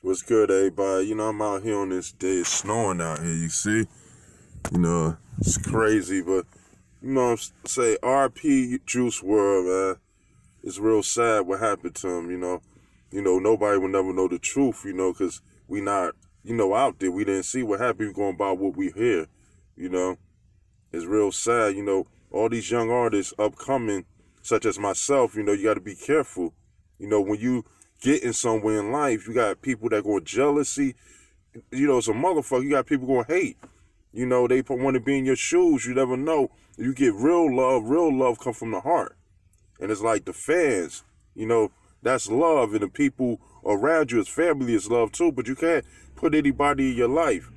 What's good, everybody? You know, I'm out here on this day. It's snowing out here, you see? You know, it's crazy, but, you know, say RP Juice WRLD, man. It's real sad what happened to him, you know. You know, nobody will never know the truth, you know, because we not, you know, out there. We didn't see what happened going by what we hear, you know. It's real sad, you know. All these young artists upcoming, such as myself, you know, you got to be careful. You know, when you getting somewhere in life. You got people that go jealousy. You know, it's a motherfucker. You got people going hate. You know, they want to be in your shoes. You never know. You get real love. Real love come from the heart. And it's like the fans, you know, that's love. And the people around you, as family, is love too. But you can't put anybody in your life.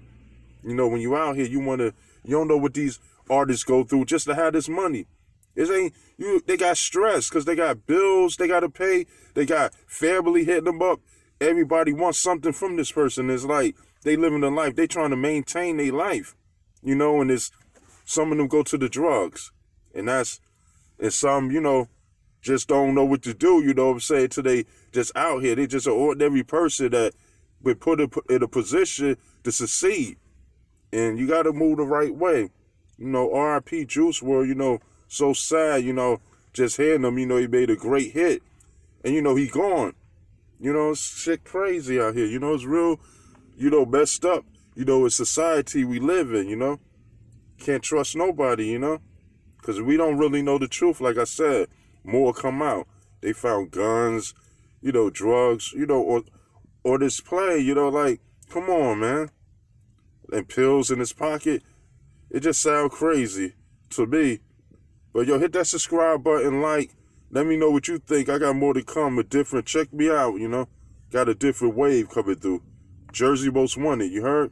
You know, when you out here, you want to, you don't know what these artists go through just to have this money. It ain't you. They got stress because they got bills they got to pay. They got family hitting them up. Everybody wants something from this person. It's like they living a life. They trying to maintain their life, you know. And it's some of them go to the drugs, and that's and some you know just don't know what to do. You know what I'm saying? To they just out here. They just an ordinary person that been put in a position to succeed, and you got to move the right way. You know, R.I.P. Juice WRLD. You know so sad, you know, just hearing him, you know, he made a great hit. And, you know, he gone. You know, shit crazy out here. You know, it's real, you know, messed up. You know, it's society we live in, you know. Can't trust nobody, you know. Because we don't really know the truth, like I said. More come out. They found guns, you know, drugs, you know, or or this play, you know, like, come on, man. And pills in his pocket. It just sound crazy to me. But yo, hit that subscribe button, like. Let me know what you think. I got more to come, a different. Check me out, you know. Got a different wave coming through. Jersey most wanted, you heard?